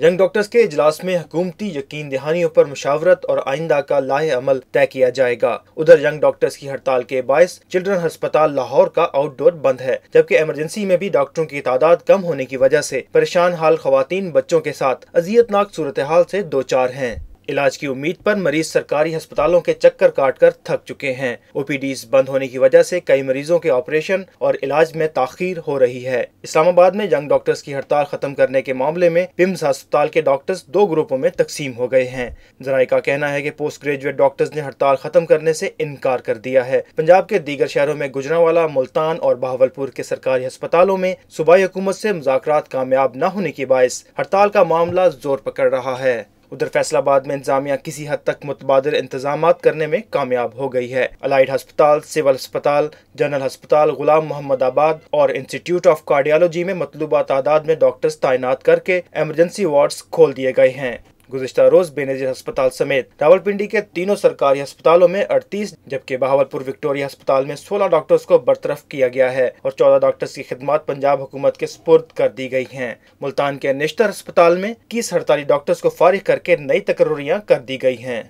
Young doctors के इजलास में हुकूमती यकीन दहानियों पर मुशावरत और आइंदा का लाहे अमल तय किया जाएगा। उधर यंग डॉक्टर्स की हड़ताल के बायस चिल्ड्रन हस्पताल लाहौर का आउटडोर बंद है, जबकि इमरजेंसी में भी डॉक्टरों की तादाद कम होने की वजह ऐसी परेशान हाल खातन बच्चों के साथ अजियतनाक सूरत हाल से दो चार हैं। इलाज की उम्मीद पर मरीज़ सरकारी अस्पतालों के चक्कर काटकर थक चुके हैं। ओपीडीज बंद होने की वजह से कई मरीजों के ऑपरेशन और इलाज में ताखीर हो रही है। इस्लामाबाद में यंग डॉक्टर्स की हड़ताल खत्म करने के मामले में पिम्स अस्पताल के डॉक्टर्स दो ग्रुपों में तकसीम हो गए हैं। जराये का कहना है की पोस्ट ग्रेजुएट डॉक्टर्स ने हड़ताल खत्म करने से इनकार कर दिया है। पंजाब के दीगर शहरों में गुजरावाला, मुल्तान और बहावलपुर के सरकारी अस्पतालों में सूबाई हुकूमत से मुजाकर कामयाब न होने के बायस हड़ताल का मामला ज़ोर पकड़ रहा है। उधर फैसलाबाद में इंतजामिया किसी हद तक मुतबादल इंतज़ाम करने में कामयाब हो गई है। अलाइड अस्पताल, सिविल अस्पताल, जनरल अस्पताल, गुलाम मोहम्मद आबाद और इंस्टीट्यूट ऑफ़ कार्डियोलॉजी में मतलूबा तादाद में डॉक्टर्स तैनात करके एमरजेंसी वार्ड खोल दिए गए हैं। गुजशत रोज बेनजीर अस्पताल समेत रावलपिंडी के तीनों सरकारी अस्पतालों में अड़तीस, जबकि बहावलपुर विक्टोरिया अस्पताल में सोलह डॉक्टर्स को बरतरफ किया गया है और चौदह डॉक्टर्स की खिदमत पंजाब हुकूमत के सुपुर्द कर दी गई है। मुल्तान के निश्तर अस्पताल में इक्कीस हड़ताली डॉक्टर्स को फारिग करके नई तकरियाँ कर दी गई हैं।